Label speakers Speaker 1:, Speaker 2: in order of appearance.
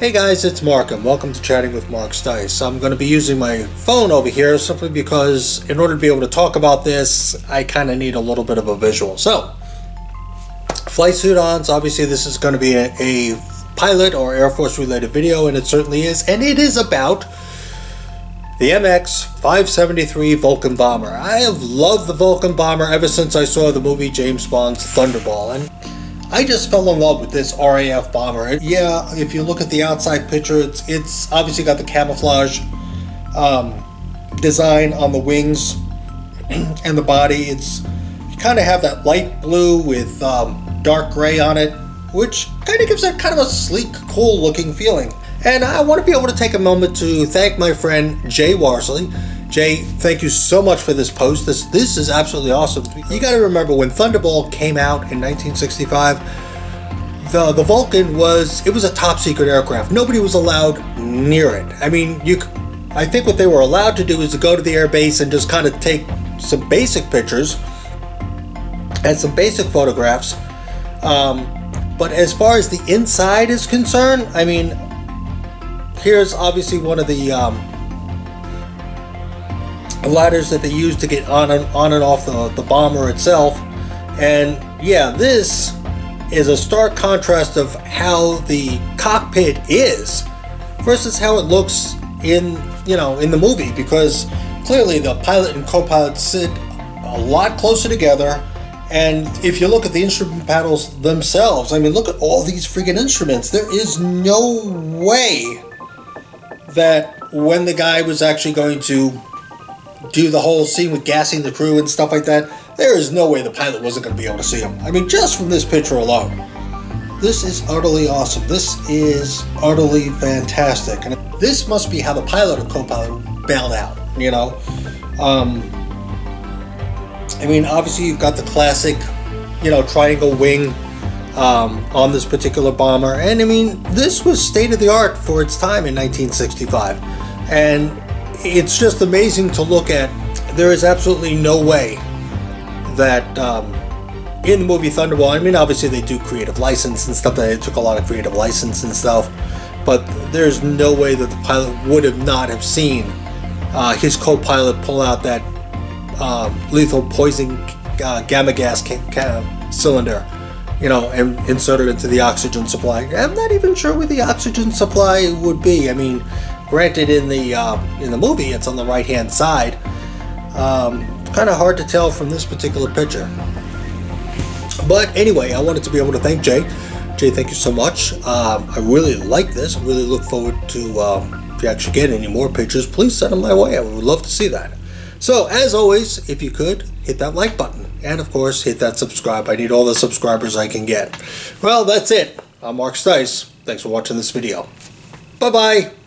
Speaker 1: Hey guys, it's Mark and welcome to Chatting with Mark Stise. I'm going to be using my phone over here simply because in order to be able to talk about this, I kind of need a little bit of a visual. So, flight suit ons, obviously this is going to be a, a pilot or Air Force related video and it certainly is. And it is about the MX 573 Vulcan bomber. I have loved the Vulcan bomber ever since I saw the movie James Bond's Thunderball. And I just fell in love with this RAF bomber. Yeah, if you look at the outside picture, it's it's obviously got the camouflage um, design on the wings and the body. It's kind of have that light blue with um, dark gray on it, which kind of gives it kind of a sleek, cool looking feeling. And I want to be able to take a moment to thank my friend Jay Worsley. Jay, thank you so much for this post. This this is absolutely awesome. You got to remember when Thunderball came out in 1965, the the Vulcan was it was a top secret aircraft. Nobody was allowed near it. I mean, you I think what they were allowed to do is to go to the air base and just kind of take some basic pictures and some basic photographs. Um, but as far as the inside is concerned, I mean, here's obviously one of the um, ladders that they use to get on and on and off the, the bomber itself. And yeah, this is a stark contrast of how the cockpit is versus how it looks in you know in the movie because clearly the pilot and co-pilot sit a lot closer together and if you look at the instrument panels themselves i mean look at all these freaking instruments there is no way that when the guy was actually going to do the whole scene with gassing the crew and stuff like that, there is no way the pilot wasn't going to be able to see him. I mean, just from this picture alone. This is utterly awesome. This is utterly fantastic. And this must be how the pilot or co-pilot bailed out, you know? Um, I mean, obviously you've got the classic, you know, triangle wing um, on this particular bomber. And I mean, this was state of the art for its time in 1965. And it's just amazing to look at. There is absolutely no way that um, in the movie Thunderball, I mean, obviously they do creative license and stuff. They took a lot of creative license and stuff, but there's no way that the pilot would have not have seen uh, his co-pilot pull out that uh, lethal poison uh, gamma gas cylinder, you know, and insert it into the oxygen supply. I'm not even sure where the oxygen supply would be. I mean, Granted, in the uh, in the movie, it's on the right hand side. Um, kind of hard to tell from this particular picture. But anyway, I wanted to be able to thank Jay. Jay, thank you so much. Um, I really like this. I really look forward to um, if you actually get any more pictures, please send them my way. I would love to see that. So, as always, if you could, hit that like button. And of course, hit that subscribe. I need all the subscribers I can get. Well, that's it. I'm Mark Stise. Thanks for watching this video. Bye bye.